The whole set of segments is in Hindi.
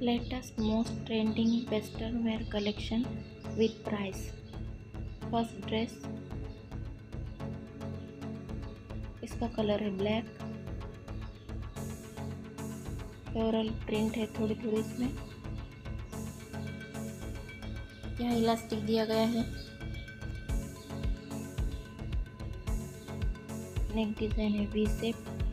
latest most trending western wear collection with price. First dress इसका कलर है ब्लैक फ्लोरल प्रिंट है थोड़ी थोड़ी इसमें. यहाँ इलास्टिक दिया गया है. नेक डिज़ाइन है वी शेप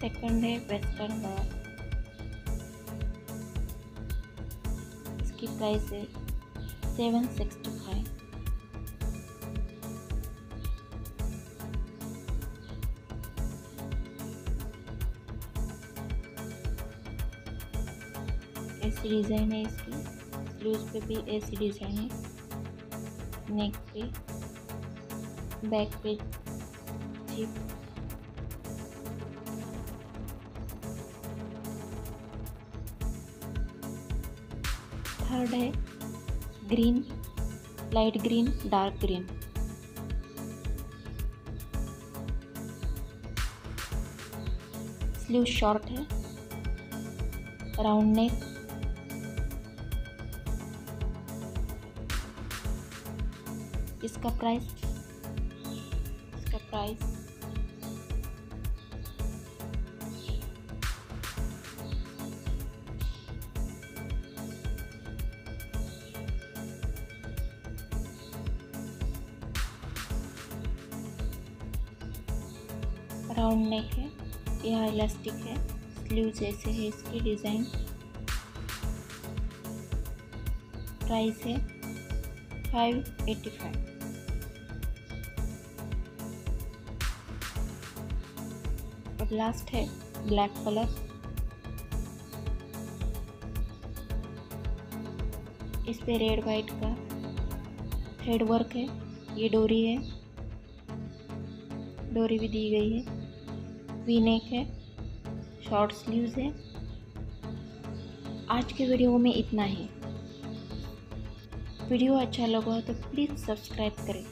सेकंड है वेस्टर्न वेयर इसकी प्राइस है सेवन सिक्सटी फाइव ऐसी डिज़ाइन है इसकी स्लीव्स पे भी ऐसी डिज़ाइन है नेक पे बैक पे थर्ड है। Green light green dark green sleeve short है। राउंड नेक इसका प्राइस इसका प्राइस राउंड नेक है यह इलास्टिक है स्लीव जैसे है इसकी डिज़ाइन प्राइस है फाइव एटी फाइव और लास्ट है ब्लैक कलर इस पे रेड वाइट का थ्रेड वर्क है, ये डोरी है. डोरी भी दी गई है. वी नेक है शॉर्ट स्लीव्स है। आज के वीडियो में इतना ही। वीडियो अच्छा लगा तो प्लीज़ सब्सक्राइब करें।